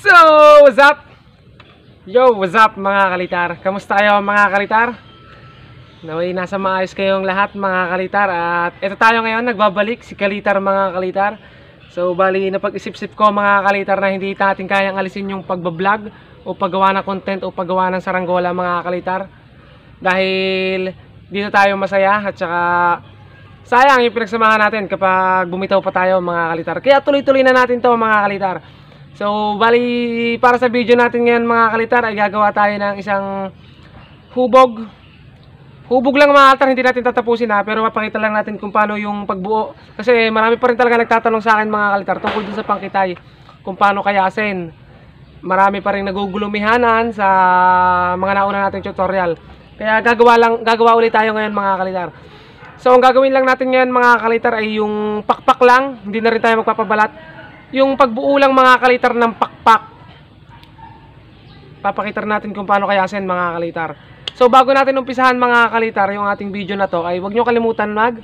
So, what's up? Yo, what's up mga kalitar? Kamusta kayo mga kalitar? Naway nasa maayos kayong lahat mga kalitar At ito tayo ngayon, nagbabalik si Kalitar mga kalitar So, bali napag-isip-isip ko mga kalitar na hindi natin kayang alisin yung pagbablog O paggawa ng content o paggawa ng saranggola mga kalitar Dahil dito tayo masaya at saka sayang yung pinagsamahan natin kapag bumitaw pa tayo mga kalitar Kaya tuloy-tuloy na natin to mga kalitar So, bali, para sa video natin ngayon mga kalitar, ay gagawa tayo ng isang hubog. Hubog lang mga kalitar, hindi natin tatapusin ha, pero mapakita lang natin kung paano yung pagbuo. Kasi marami pa rin talaga nagtatanong sa akin mga kalitar tungkol dun sa pangkitay, kung paano kayasin. Marami pa rin nagugulumihanan sa mga nauna nating tutorial. Kaya gagawa, lang, gagawa ulit tayo ngayon mga kalitar. So, ang gagawin lang natin ngayon mga kalitar ay yung pakpak lang, hindi na rin tayo magpapabalat yung pagbuo lang mga kalitar ng pakpak. Papakita natin kung paano kayasin mga kalitar. So bago natin umpisahan mga kalitar yung ating video na to ay huwag nyo kalimutan mag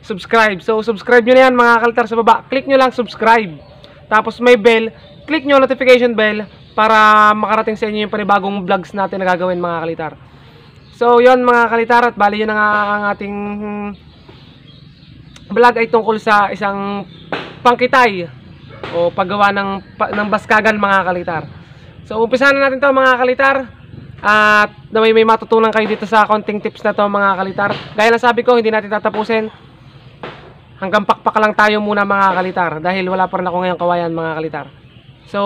subscribe. So subscribe nyo na yan mga kalitar sa baba. Click nyo lang subscribe. Tapos may bell. Click nyo notification bell para makarating sa inyo yung panibagong vlogs natin na gagawin mga kalitar. So yon mga kalitar at bali yun na nga ang ating vlog ay tungkol sa isang pangkitay o paggawa ng, pa, ng baskagan mga kalitar. So umpisahan na natin to mga kalitar. At na may, may matutunan kayo dito sa konting tips na to mga kalitar. Gaya ng sabi ko, hindi natin tatapusin. Hanggang pakpak lang tayo muna mga kalitar. Dahil wala pa rin ako ngayong kawayan mga kalitar. So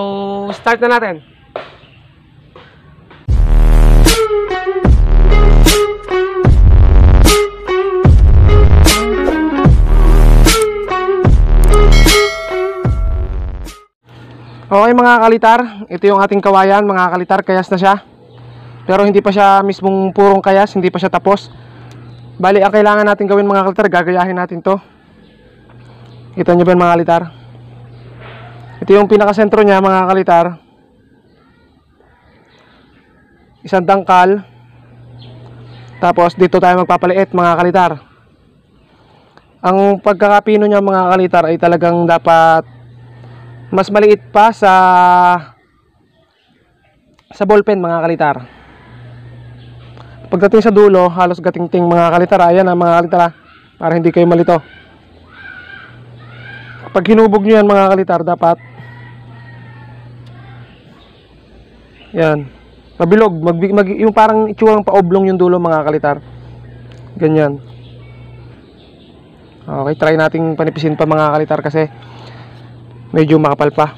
start na natin. Okay mga kalitar, ito yung ating kawayan mga kalitar, kayas na siya. Pero hindi pa siya mismong purong kayas, hindi pa siya tapos. Bali, ang kailangan natin gawin mga kalitar, gagayahin natin to. Kita nyo ba mga kalitar? Ito yung pinakasentro niya mga kalitar. Isang dangkal. Tapos dito tayo magpapaliit mga kalitar. Ang pagkakapino niya mga kalitar ay talagang dapat mas maliit pa sa sa ballpen mga kalitar. Pagdating sa dulo halos gatingting mga kalitar. Ayan ang mga kalitar para hindi kayo malito. Pag hinubog nyo yan mga kalitar dapat yan mabilog. Mag, mag, yung parang itsurang paoblong yung dulo mga kalitar. Ganyan. Okay try nating panipisin pa mga kalitar kasi medyo makapal pa.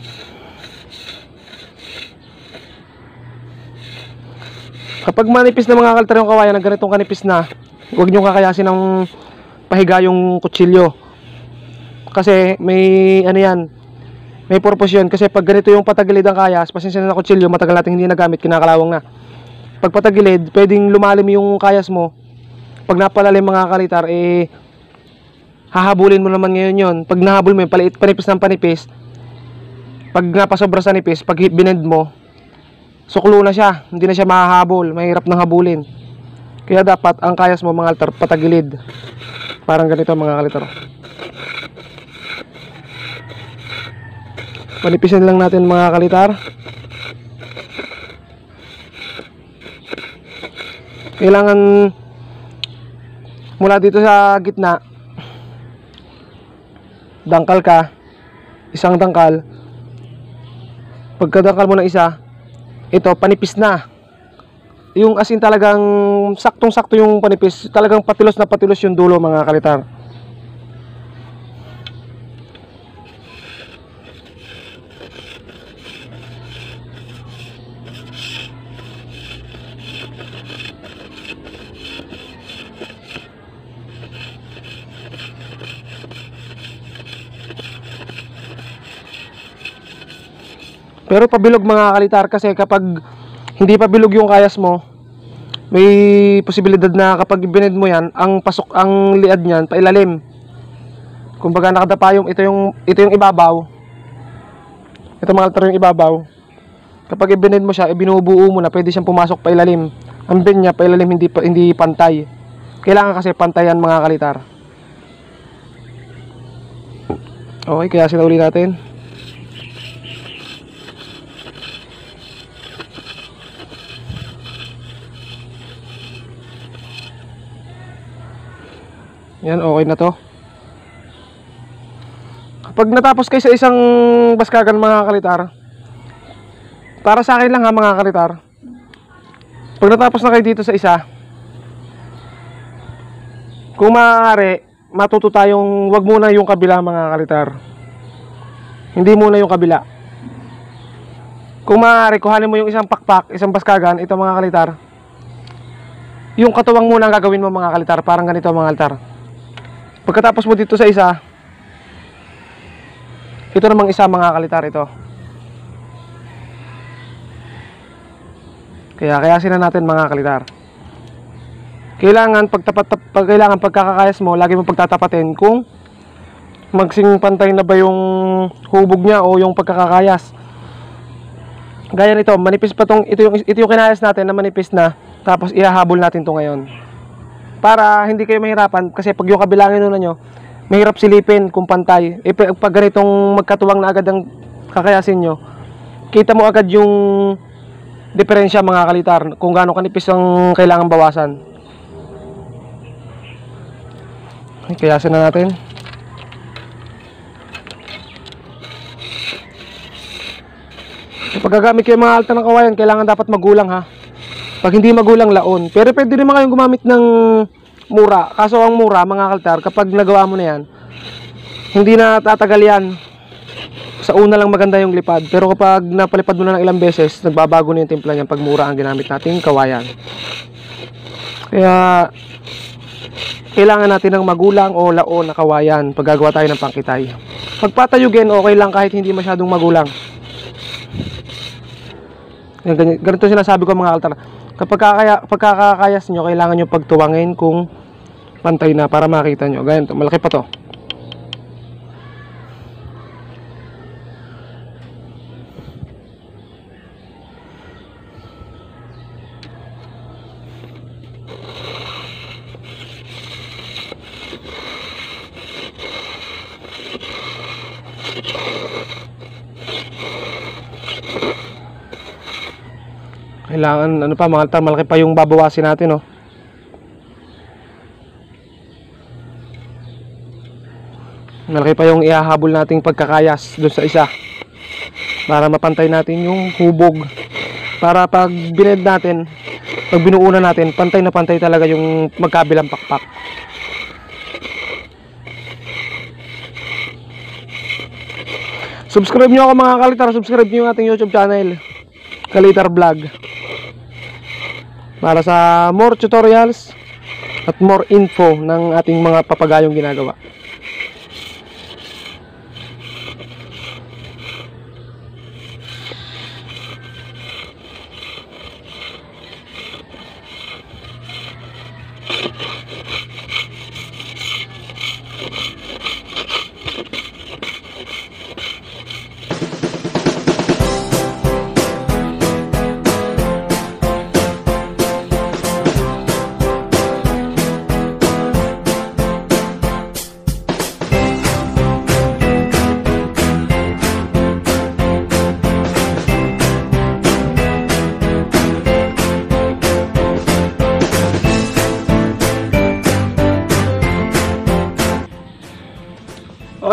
Kapag manipis na mga kaltar yung kawayan ng ganitong kanipis na huwag nyo kakayasin ng pahiga yung kutsilyo. Kasi may ano yan may purpose yun. Kasi pag ganito yung patagilid ang kayas pasensya na kutsilyo matagal natin hindi nagamit kinakalawang na. Pag patagilid pwedeng lumalim yung kayas mo. Pag napalalim mga kalitar eh hahabulin mo naman ngayon yon pag nahabol mo yung paliit panipis ng panipis pag napasobra sa nipis, pag binend mo, suklo na siya. Hindi na siya mahahabol. Mahirap nang habulin. Kaya dapat ang kayas mo mga altar patagilid. Parang ganito mga kalitar. Manipisin lang natin mga kalitar. Kailangan mula dito sa gitna dangkal ka isang dangkal pagkadangkal mo ng isa ito panipis na. Yung asin talagang saktong sakto yung panipis talagang patilos na patilos yung dulo mga kalitar Pero pabilog mga kalitar kasi kapag hindi pabilog yung kayas mo, may posibilidad na kapag bined mo yan, ang pasok ang liad niyan pailalim. Kumbaga nakadapa yung ito yung ito yung ibabaw. Ito mga kalitar yung ibabaw. Kapag ibined mo siya, ibinubuo mo na, pwede siyang pumasok pa ilalim. Ang bin niya, pa ilalim, hindi, hindi pantay. Kailangan kasi pantayan mga kalitar. Okay, kaya sinauli natin. Yan, okay na to. Kapag natapos kayo sa isang baskagan mga kalitar, para sa akin lang ha mga kalitar, pag natapos na kayo dito sa isa, kung maaari, matuto tayong wag muna yung kabila mga kalitar. Hindi muna yung kabila. Kung maaari, kuhanin mo yung isang pakpak, isang baskagan, ito mga kalitar. Yung katuwang muna ang gagawin mo mga kalitar, parang ganito mga kalitar. Pagkatapos mo dito sa isa, ito namang isa mga kalitar ito. Kaya kayasin na natin mga kalitar. Kailangan pagtapat pag kailangan pagkakakayas mo, lagi mo pagtatapatin kung magsing pantay na ba yung hubog niya o yung pagkakakayas. Gaya nito, manipis pa tong ito yung ito yung kinayas natin na manipis na tapos ihahabol natin to ngayon. Para hindi kayo mahirapan kasi pag yung kabilangin na nyo, mahirap silipin kung pantay. E pag pag ganitong magkatuwang na agad ang kakayasin nyo, kita mo agad yung diferensya mga kalitar kung gaano kanipis ang kailangan bawasan. Ay, kayasin na natin. Kapag gagamit kayo mga alta ng kawayan, kailangan dapat magulang ha. Pag hindi magulang, laon. Pero pwede naman kayong gumamit ng mura. Kaso ang mura, mga kaltar, kapag nagawa mo na yan, hindi na tatagal yan. Sa una lang maganda yung lipad. Pero kapag napalipad mo na ng ilang beses, nagbabago na yung timpla niyan pag mura ang ginamit nating kawayan. Kaya, kailangan natin ng magulang o laon na kawayan pag gagawa tayo ng pangkitay. Pag patayugin, okay lang kahit hindi masyadong magulang. Ganito sinasabi ko mga kaltar. Kapag kakaya, pagkakakayas nyo, kailangan nyo pagtuwangin kung pantay na para makita nyo. Ganyan to, malaki pa to. Kailangan, ano pa, mga kaltar, malaki pa yung babawasin natin, oh. Malaki pa yung ihahabol nating pagkakayas dun sa isa. Para mapantay natin yung hubog. Para pag bined natin, pag binuuna natin, pantay na pantay talaga yung magkabilang pakpak. Subscribe nyo ako mga kalitar, subscribe nyo yung ating YouTube channel. Kalitar Vlog. Para sa more tutorials at more info ng ating mga papagayong ginagawa.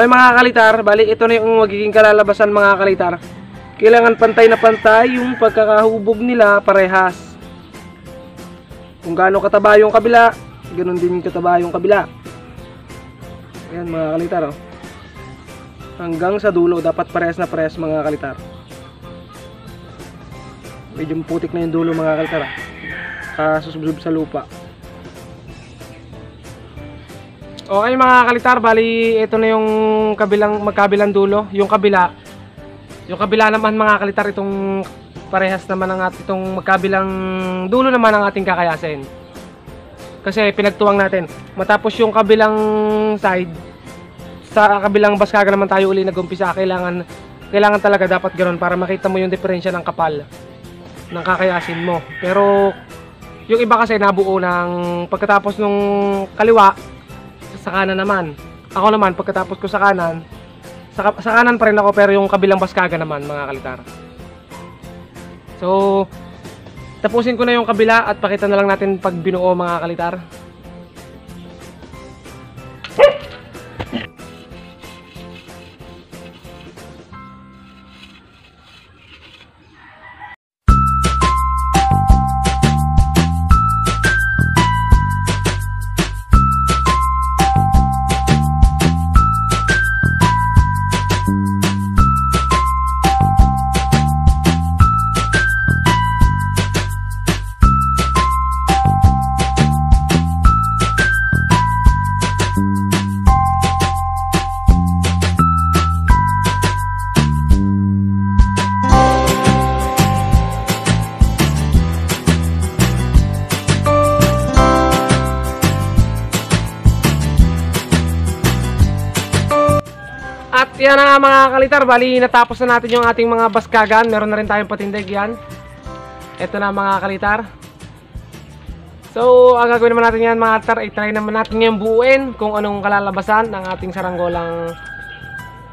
Okay mga kalitar, bali ito na yung magiging kalalabasan mga kalitar. Kailangan pantay na pantay yung pagkakahubog nila parehas. Kung gaano kataba yung kabila, ganun din yung kataba yung kabila. Ayan mga kalitar oh. Hanggang sa dulo, dapat parehas na parehas mga kalitar. Medyo putik na yung dulo mga kalitar ah. Kasusubsob sa lupa. Okay mga kalitar, bali ito na yung kabilang magkabilang dulo, yung kabila. Yung kabila naman mga kalitar itong parehas naman ang at itong magkabilang dulo naman ang ating kakayasin. Kasi pinagtuwang natin. Matapos yung kabilang side, sa kabilang baskaga naman tayo uli nag-umpisa, kailangan kailangan talaga dapat ganoon para makita mo yung diferensya ng kapal ng kakayasin mo. Pero yung iba kasi nabuo ng pagkatapos nung kaliwa sa kanan naman. Ako naman, pagkatapos ko sa kanan, sa, sa kanan pa rin ako pero yung kabilang baskaga naman mga kalitar. So, tapusin ko na yung kabila at pakita na lang natin pag binuo mga kalitar. Yan na nga mga kalitar, bali natapos na natin yung ating mga baskagan. Meron na rin tayong patindig yan. Ito na mga kalitar. So, ang gagawin naman natin yan mga kalitar, i-try naman natin ngayon buuin kung anong kalalabasan ng ating saranggolang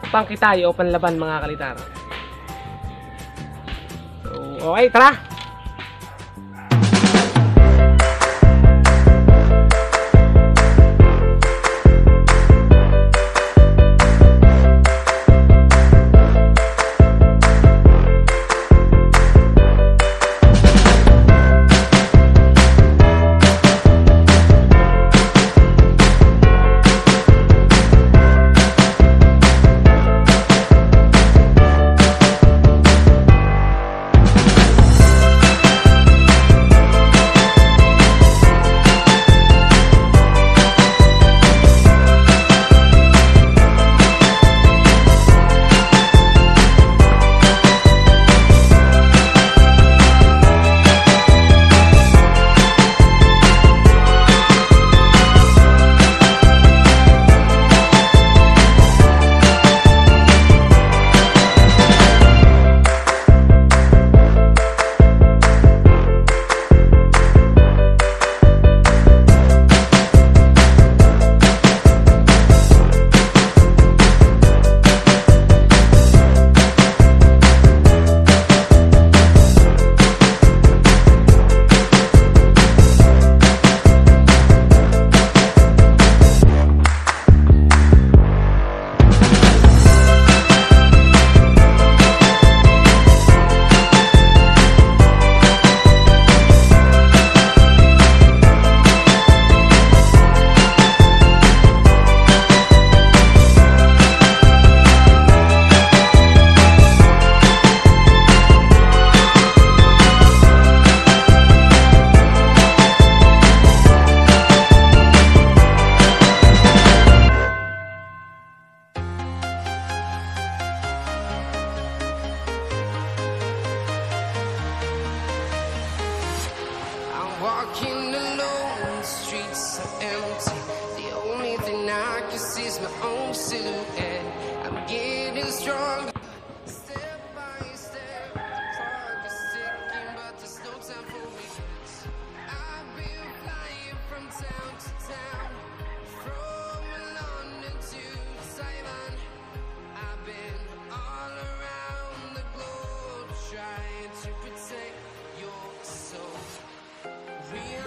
pangkitay o panlaban mga kalitar. So, okay, tara!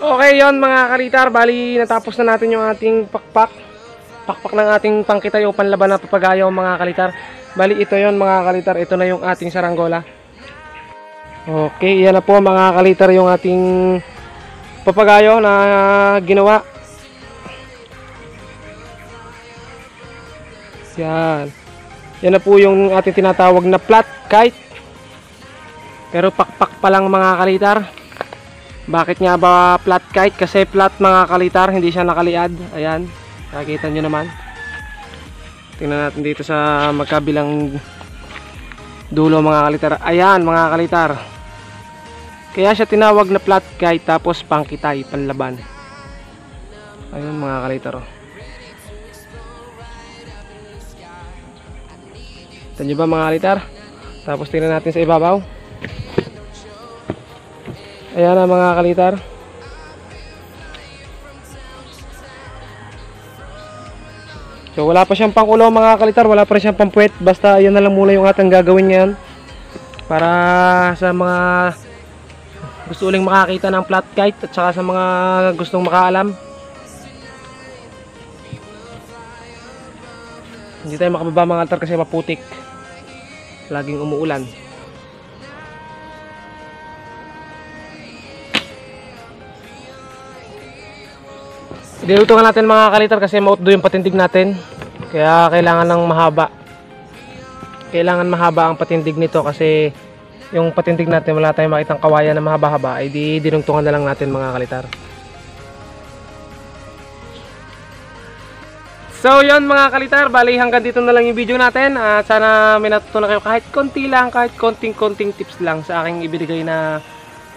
Okay yon mga kalitar, bali natapos na natin yung ating pakpak. Pakpak ng ating pangkitay o panlaban na papagayo mga kalitar. Bali ito yon mga kalitar, ito na yung ating saranggola. Okay, yan na po mga kalitar yung ating papagayo na ginawa. Yan. Yan na po yung ating tinatawag na flat kite. Pero pakpak pa lang mga kalitar. Bakit nga ba flat kite? Kasi flat mga kalitar, hindi siya nakaliad. Ayan, nakikita nyo naman. Tingnan natin dito sa magkabilang dulo mga kalitar. Ayan mga kalitar. Kaya siya tinawag na flat kite tapos pangkitay, panlaban. Ayun mga kalitar. Oh. Ito nyo ba mga kalitar? Tapos tingnan natin sa ibabaw. Ayan na mga kalitar. So wala pa siyang pangkulo mga kalitar, wala pa rin siyang pampuwet. Basta ayan na lang muna yung ating gagawin ngayon. Para sa mga gusto uling makakita ng flat kite at saka sa mga gustong makaalam. Hindi tayo makababa mga kalitar kasi maputik. Laging umuulan. Dilutungan natin mga kalitar kasi mautdo yung patindig natin. Kaya kailangan ng mahaba. Kailangan mahaba ang patindig nito kasi yung patindig natin wala tayong makitang kawayan na mahaba-haba ay di dinungtungan na lang natin mga kalitar. So yon mga kalitar, bali hanggang dito na lang yung video natin at sana may natutunan kayo kahit konti lang, kahit konting-konting tips lang sa aking ibigay na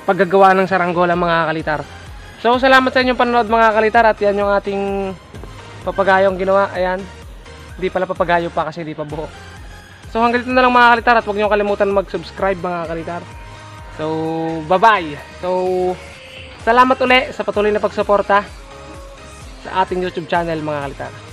paggagawa ng saranggola mga kalitar. So salamat sa inyong panonood mga kalitar at yan yung ating papagayong ginawa. Ayan, hindi pala papagayo pa kasi hindi pa buo. So hanggang dito na lang mga kalitar at huwag niyo kalimutan mag-subscribe mga kalitar. So, bye-bye. So, salamat uli sa patuloy na pagsuporta sa ating YouTube channel mga kalitar.